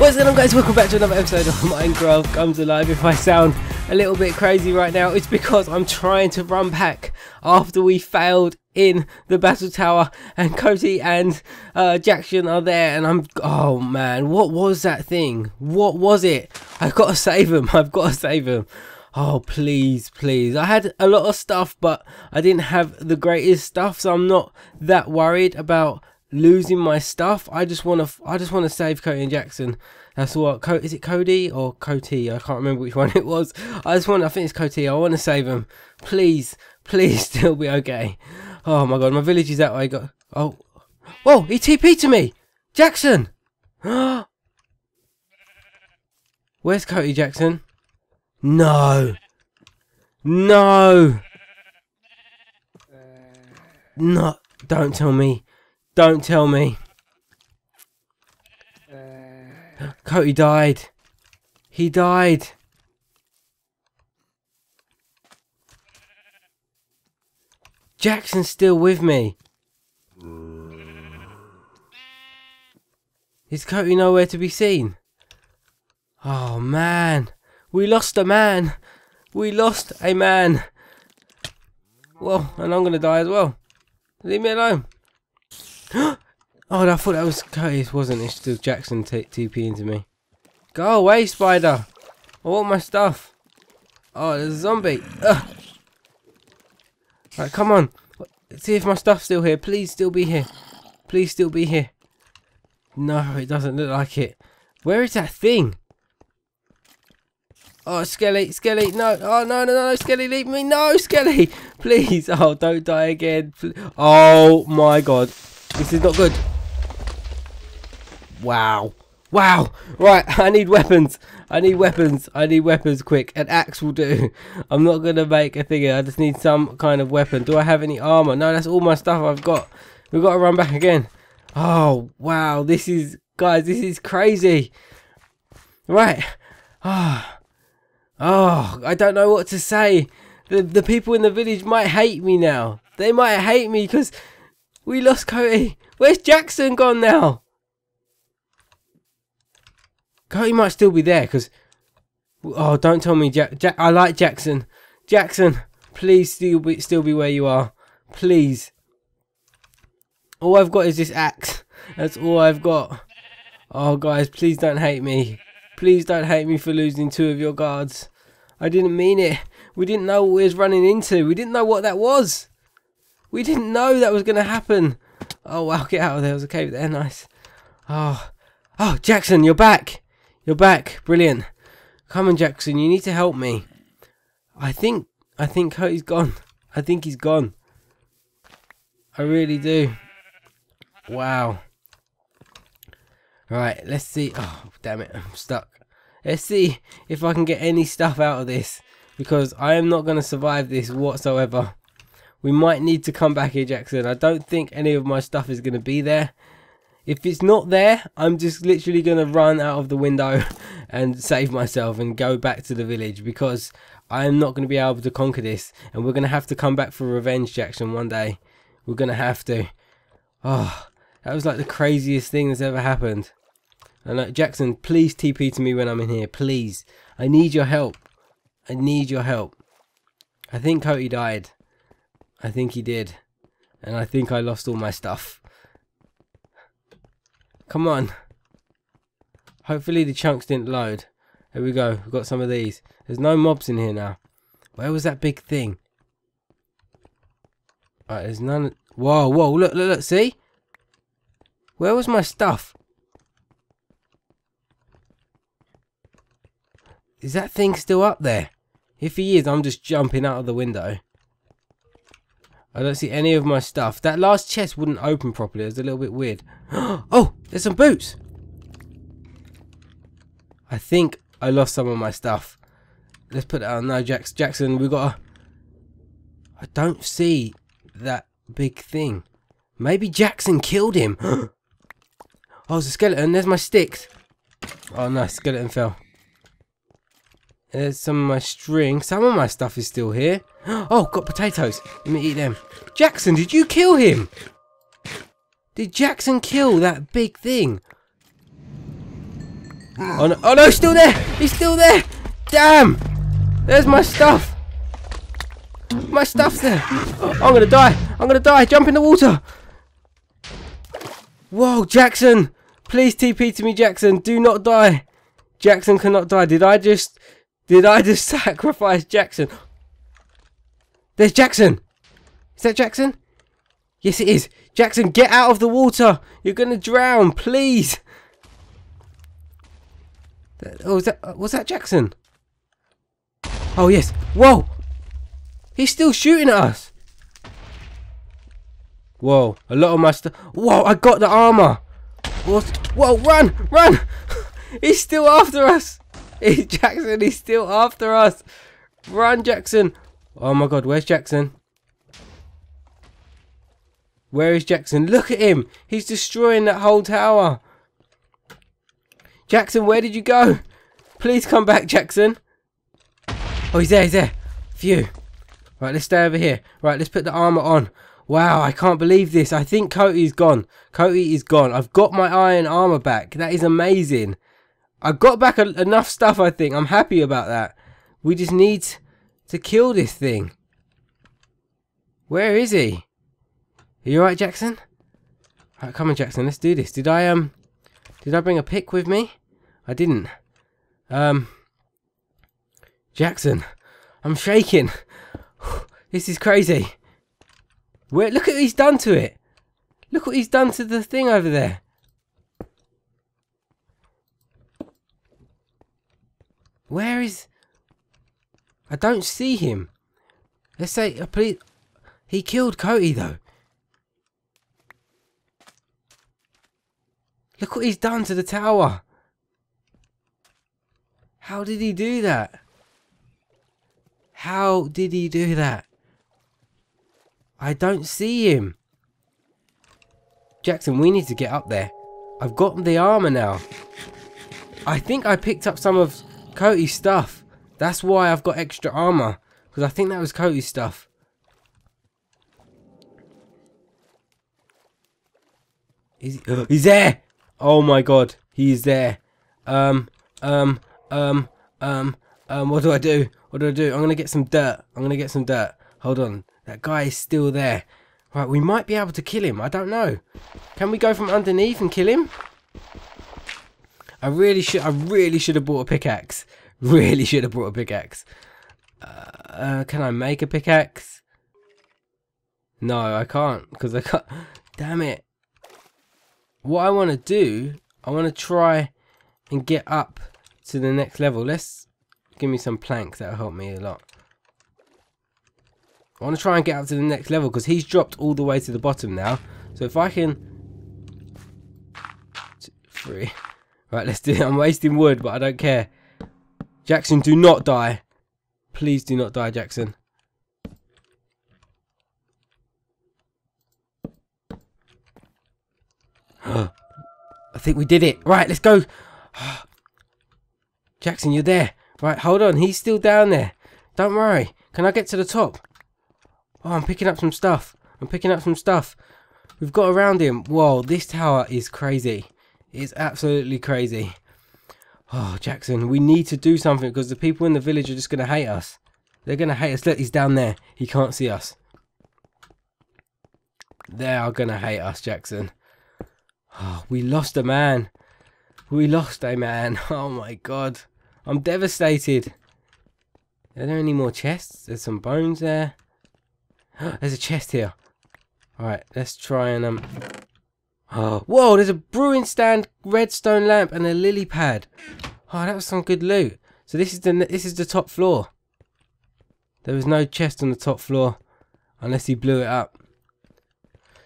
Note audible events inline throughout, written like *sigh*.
What's going on guys, welcome back to another episode of Minecraft Comes Alive. If I sound a little bit crazy right now, it's because I'm trying to run back after we failed in the battle tower and Coty and uh, Jackson are there and I'm, oh man, what was that thing? What was it? I've got to save him, *laughs* I've got to save him. Oh please, please. I had a lot of stuff but I didn't have the greatest stuff so I'm not that worried about losing my stuff. I just want to. I just want to save Coty and Jackson. That's what. Co- is it Cody or Cody? I can't remember which *laughs* one it was. I just want. I think it's Cody. I want to save him. Please, please, *laughs* still be okay. Oh my god, my village is that way. Got. Oh, whoa! He TP to me, Jackson. *gasps* Where's Coty Jackson? No. No. Uh, no. Don't tell me. Don't tell me. Uh. Coty died. He died. Jackson's still with me. Is Coty nowhere to be seen? Oh man. We lost a man. We lost a man. Well, and I'm going to die as well. Leave me alone. *gasps* oh, I thought that was Curtis, wasn't it? Still Jackson TP into me. Go away, spider. I want my stuff. Oh, there's a zombie. Ugh. Come on. Let's see if my stuff's still here. Please still be here. Please still be here. No, it doesn't look like it. Where is that thing? Oh, Skelly, Skelly, no. Oh, no, no, no, Skelly, leave me. No, Skelly. *laughs* Please. Oh, don't die again. Oh, my God. This is not good. Wow. Wow. Right, *laughs* I need weapons. I need weapons. I need weapons quick. An axe will do. *laughs* I'm not going to make a thing. I just need some kind of weapon. Do I have any armor? No, that's all my stuff I've got. We've got to run back again. Oh, wow. This is, guys, this is crazy. Right. Ah. *sighs* Oh. oh, I don't know what to say. The, the people in the village might hate me now. They might hate me because we lost Coty. Where's Jackson gone now? Coty might still be there because... Oh, don't tell me Jack, Jack... I like Jackson. Jackson, please still be, still be where you are. Please. All I've got is this axe. That's all I've got. Oh, guys, please don't hate me. Please don't hate me for losing two of your guards. I didn't mean it. We didn't know what we was running into. We didn't know what that was. We didn't know that was going to happen. Oh, wow, get out of there. There's a cave there. Nice. Oh, oh, Jackson, you're back. You're back. Brilliant. Come on, Jackson. You need to help me. I think, I think Coty's gone. I think he's gone. I really do. Wow. Right, let's see. Oh, damn it. I'm stuck. Let's see if I can get any stuff out of this. Because I am not going to survive this whatsoever. We might need to come back here, Jackson. I don't think any of my stuff is going to be there. If it's not there, I'm just literally going to run out of the window *laughs* and save myself and go back to the village because I am not going to be able to conquer this. And we're going to have to come back for revenge, Jackson, one day. We're going to have to. Oh, that was like the craziest thing that's ever happened. And like, Jackson, please TP to me when I'm in here. Please. I need your help. I need your help. I think Coty died. I think he did. And I think I lost all my stuff. Come on. Hopefully the chunks didn't load. Here we go. We've got some of these. There's no mobs in here now. Where was that big thing? Alright, there's none. Whoa, whoa, look, look, look, see? Where was my stuff? Is that thing still up there? If he is, I'm just jumping out of the window. I don't see any of my stuff. That last chest wouldn't open properly. It was a little bit weird. *gasps* oh, there's some boots. I think I lost some of my stuff. Let's put it on. No, Jax Jackson, we got a... I don't see that big thing. Maybe Jackson killed him. *gasps* oh, it's a skeleton. There's my sticks. Oh, no, skeleton fell. There's some of my string. Some of my stuff is still here. *gasps* Oh, got potatoes. Let me eat them. Jackson, did you kill him? Did Jackson kill that big thing? Oh no, oh no, he's still there! He's still there! Damn! There's my stuff! My stuff's there! Oh, *gasps* I'm gonna die! I'm gonna die! Jump in the water! Whoa, Jackson! Please TP to me, Jackson. Do not die. Jackson cannot die. Did I just... Did I just *laughs* sacrifice Jackson? There's Jackson! Is that Jackson? Yes, it is. Jackson, get out of the water! You're gonna drown, please! Oh, was that, uh, was that Jackson? Oh, yes. Whoa! He's still shooting at us! Whoa, a lot of my stuff. Whoa, I got the armor! Whoa, run! Run! *laughs* he's still after us! He's Jackson, he's still after us! Run, Jackson! Oh my god, where's Jackson? Where is Jackson? Look at him! He's destroying that whole tower! Jackson, where did you go? Please come back, Jackson. Oh, he's there, he's there. Phew. Right, let's stay over here. Right, let's put the armor on. Wow, I can't believe this. I think Coty's gone. Coty is gone. I've got my iron armor back. That is amazing. I got back enough stuff, I think. I'm happy about that. We just need to kill this thing. Where is he? Are you alright, Jackson? Come on, Jackson. Let's do this. Did I, um... Did I bring a pick with me? I didn't. Um... Jackson. I'm shaking. *sighs* This is crazy. Where, look at what he's done to it. Look what he's done to the thing over there. Where is... I don't see him. Let's say, please... He killed Coty though. Look what he's done to the tower. How did he do that? How did he do that? I don't see him. Jackson, we need to get up there. I've got the armor now. I think I picked up some of Coty's stuff. That's why I've got extra armor. Because I think that was Coty's stuff. Is he, *gasps* he's there! Oh my god, he's there. Um, um, um, um, um, what do I do? What do I do? I'm gonna get some dirt. I'm gonna get some dirt. Hold on. That guy is still there. Right, we might be able to kill him. I don't know. Can we go from underneath and kill him? I really should. I really should have bought a pickaxe. Really should have brought a pickaxe. Uh, uh, can I make a pickaxe? No, I can't because I can't. Damn it. What I want to do, I want to try and get up to the next level. Let's give me some planks. That'll help me a lot. I want to try and get up to the next level because he's dropped all the way to the bottom now. So if I can... Two, three. Right, let's do it. *laughs* I'm wasting wood, but I don't care. Jackson, do not die. Please do not die, Jackson. *gasps* I think we did it. Right, let's go. *sighs* Jackson, you're there. Right, hold on. He's still down there. Don't worry. Can I get to the top? Oh, I'm picking up some stuff. I'm picking up some stuff. We've got around him. Whoa, this tower is crazy. It's absolutely crazy. Oh, Jackson, we need to do something because the people in the village are just going to hate us. They're going to hate us. Look, he's down there. He can't see us. They are going to hate us, Jackson. Oh, we lost a man. We lost a man. *laughs* Oh my god. I'm devastated. Are there any more chests? There's some bones there. *gasps* There's a chest here. Alright, let's try and um Oh *gasps* whoa, there's a brewing stand, redstone lamp, and a lily pad. Oh, that was some good loot. So this is the this is the top floor. There was no chest on the top floor unless he blew it up.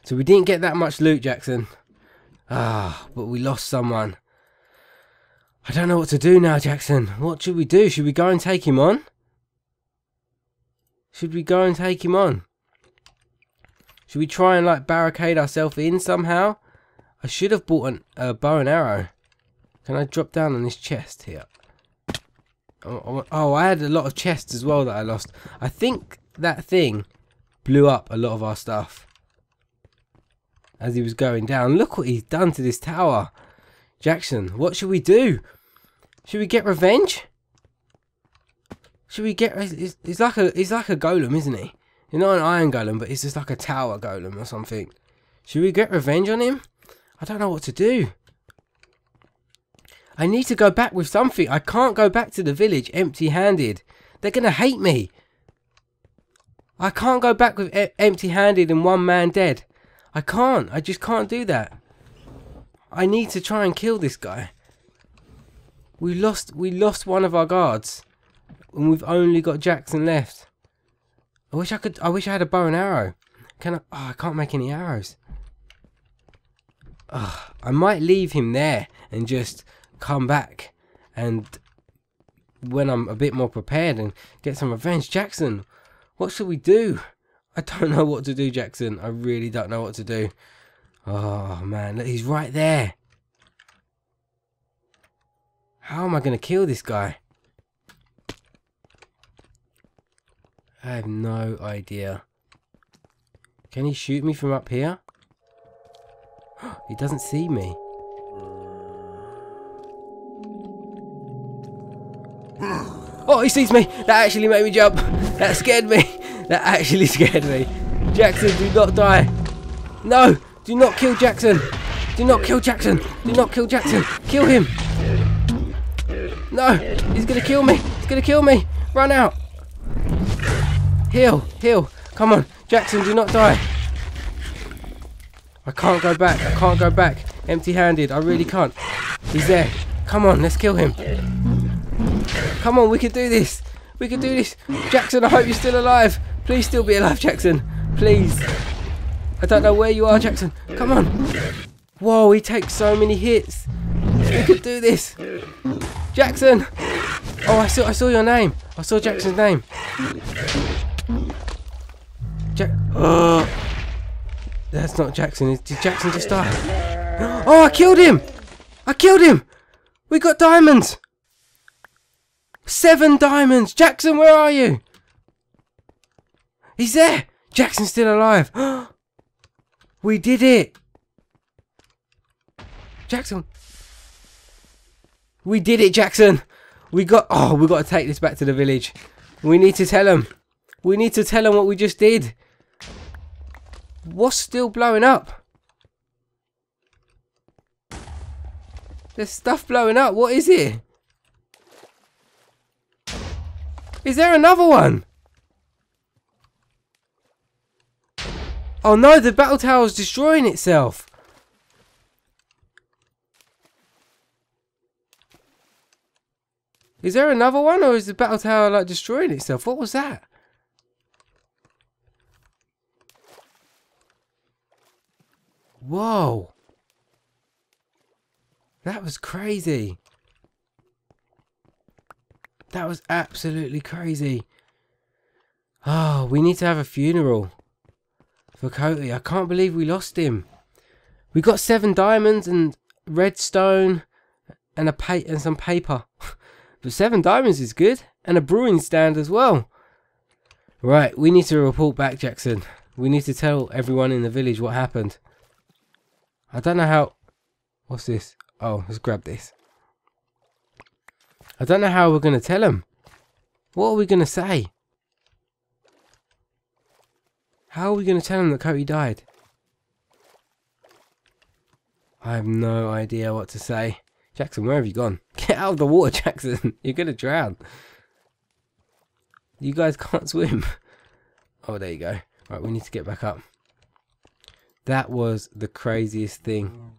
So we didn't get that much loot, Jackson. Ah, but we lost someone. I don't know what to do now, Jackson. What should we do? Should we go and take him on? Should we go and take him on? Should we try and like barricade ourselves in somehow? I should have bought an, a bow and arrow. Can I drop down on this chest here? Oh, oh, I had a lot of chests as well that I lost. I think that thing blew up a lot of our stuff as he was going down. Look what he's done to this tower. Jackson, what should we do? Should we get revenge? Should we get... He's, he's like a he's like a golem, isn't he? He's not an iron golem, but he's just like a tower golem or something. Should we get revenge on him? I don't know what to do. I need to go back with something. I can't go back to the village empty-handed. They're going to hate me. I can't go back with e empty-handed and one man dead. I can't. I just can't do that. I need to try and kill this guy. We lost we lost one of our guards. And we've only got Jackson left. I wish I could I wish I had a bow and arrow. Can I oh, I can't make any arrows. Oh, I might leave him there and just come back and when I'm a bit more prepared and get some revenge. Jackson, what should we do? I don't *laughs* know what to do, Jackson. I really don't know what to do. Oh, man. Look, he's right there. How am I going to kill this guy? I have no idea. Can he shoot me from up here? *gasps* he doesn't see me. *gasps* Oh, he sees me! That actually made me jump! That scared me! *laughs* That actually scared me! Jackson, do not die! No! Do not kill Jackson! Do not kill Jackson! Do not kill Jackson! Kill him! No! He's gonna kill me! He's gonna kill me! Run out! Heal! Heal! Come on! Jackson, do not die! I can't go back. I can't go back. Empty-handed. I really can't. He's there. Come on, let's kill him. Come on, we can do this. We can do this. Jackson, I hope you're still alive. Please still be alive, Jackson. Please. I don't know where you are, Jackson. Come on. Whoa, he takes so many hits. We could do this. Jackson. Oh, I saw I saw your name. I saw Jackson's name. Jack. Oh. *gasps* Uh, That's not Jackson. Did Jackson just die? Oh, I killed him. I killed him. We got diamonds. Seven diamonds! Jackson, where are you? He's there! Jackson's still alive! *gasps* we did it! Jackson! We did it, Jackson! We got... Oh, we got to take this back to the village. We need to tell them. We need to tell them what we just did. What's still blowing up? There's stuff blowing up. What is it? Is there another one? Oh no, the battle tower is destroying itself. Is there another one or is the battle tower like destroying itself? What was that? Whoa. That was crazy. That was absolutely crazy. Oh, we need to have a funeral for Coty. I can't believe we lost him. We got seven diamonds and redstone and a pa and some paper. *laughs* but seven diamonds is good. And a brewing stand as well. Right, we need to report back, Jackson. We need to tell everyone in the village what happened. I don't know how... What's this? Oh, let's grab this. I don't know how we're going to tell him. What are we going to say? How are we going to tell him that Coty died? I have no idea what to say. Jackson, where have you gone? *laughs* Get out of the water, Jackson. *laughs* You're going to drown. You guys can't swim. *laughs* Oh, there you go. Right, we need to get back up. That was the craziest thing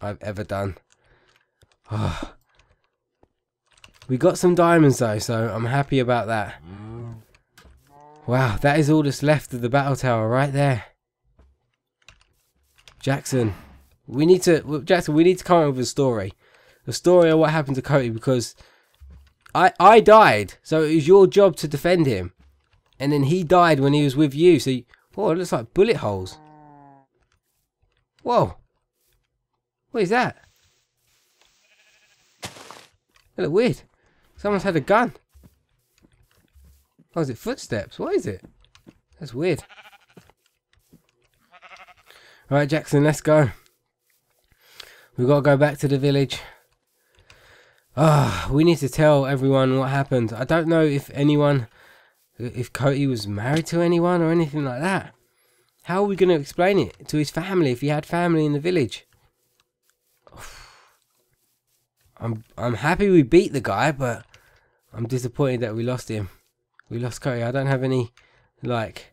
I've ever done. Oh, we got some diamonds though, so I'm happy about that. Wow, that is all that's left of the battle tower right there. Jackson, we need to, Jackson, we need to come up with a story. A story of what happened to Coty because I, I died, so it was your job to defend him. And then he died when he was with you, so, you, oh, it looks like bullet holes. Whoa. What is that? They look weird. Someone's had a gun. Oh, is it footsteps? What is it? That's weird. Alright, Jackson, let's go. We've got to go back to the village. Ah, we need to tell everyone what happened. I don't know if anyone, if Coty was married to anyone or anything like that. How are we going to explain it to his family if he had family in the village? I'm I'm happy we beat the guy, but I'm disappointed that we lost him. We lost Coty. I don't have any like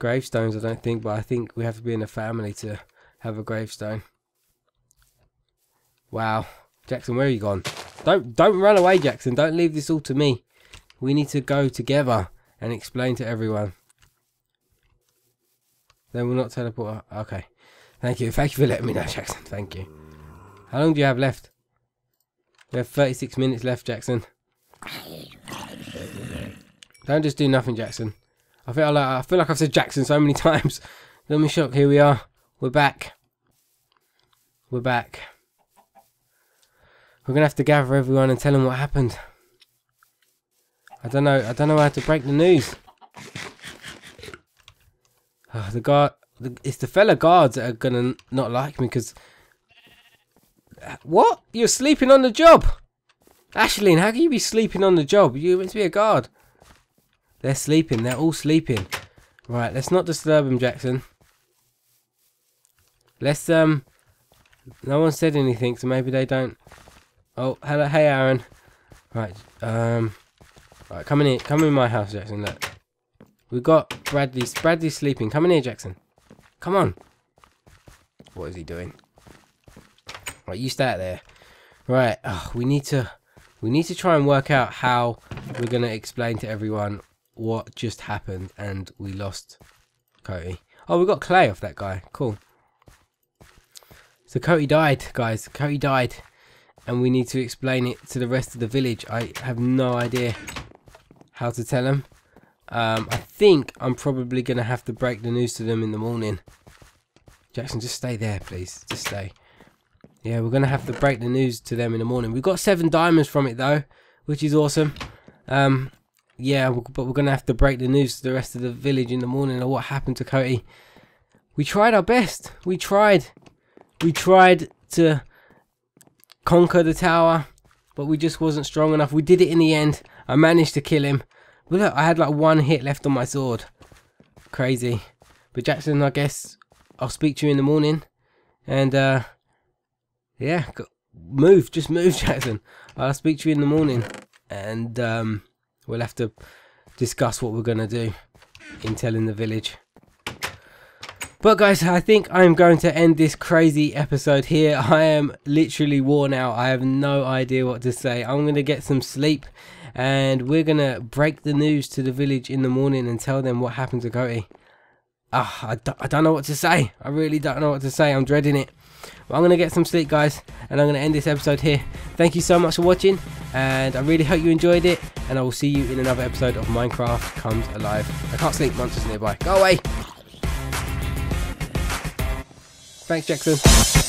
gravestones. I don't think, but I think we have to be in a family to have a gravestone. Wow, Jackson, where are you gone? Don't don't run away, Jackson. Don't leave this all to me. We need to go together and explain to everyone. Then we'll not teleport. Okay. Thank you. Thank you for letting me know, Jackson. Thank you. How long do you have left? We have 36 minutes left, Jackson. Don't just do nothing, Jackson. I feel like I feel like I've said Jackson so many *laughs* times. Let me shock. Here we are. We're back. We're back. We're gonna have to gather everyone and tell them what happened. I don't know. I don't know how to break the news. *sighs* The guard. The, it's the fella guards that are gonna not like me because. What? You're sleeping on the job, Ashley. How can you be sleeping on the job? You're meant to be a guard. They're sleeping. They're all sleeping. Right. Let's not disturb them, Jackson. Let's um. No one said anything, so maybe they don't. Oh, hello, hey, Aaron. Right. Um. Right, come in here. Come in my house, Jackson. Look. We've got Bradley. Bradley's sleeping. Come in here, Jackson. Come on. What is he doing? Right, you stay out there. Right, oh, we need to we need to try and work out how we're gonna explain to everyone what just happened and we lost Coty. Oh, we got clay off that guy. Cool. So Coty died, guys. Coty died. And we need to explain it to the rest of the village. I have no idea how to tell them. Um, I think I'm probably going to have to break the news to them in the morning. Jackson, just stay there, please. Just stay. Yeah, we're going to have to break the news to them in the morning. We've got seven diamonds from it, though, which is awesome. Um, yeah, but we're going to have to break the news to the rest of the village in the morning of what happened to Coty. We tried our best. We tried. We tried to conquer the tower, but we just wasn't strong enough. We did it in the end. I managed to kill him. But look, I had like one hit left on my sword. Crazy. But Jackson, I guess I'll speak to you in the morning. And, uh, yeah, move. Just move, *laughs* Jackson. I'll speak to you in the morning. And, um, we'll have to discuss what we're going to do in telling the village. But guys, I think I'm going to end this crazy episode here. I am literally worn out. I have no idea what to say. I'm going to get some sleep and we're gonna break the news to the village in the morning and tell them what happened to Coty. Ah, I d- I don't know what to say. I really don't know what to say. I'm dreading it. But I'm gonna get some sleep, guys, and I'm gonna end this episode here. Thank you so much for watching, and I really hope you enjoyed it. And I will see you in another episode of Minecraft Comes Alive. I can't sleep. Monsters nearby. Go away. Thanks, Jackson.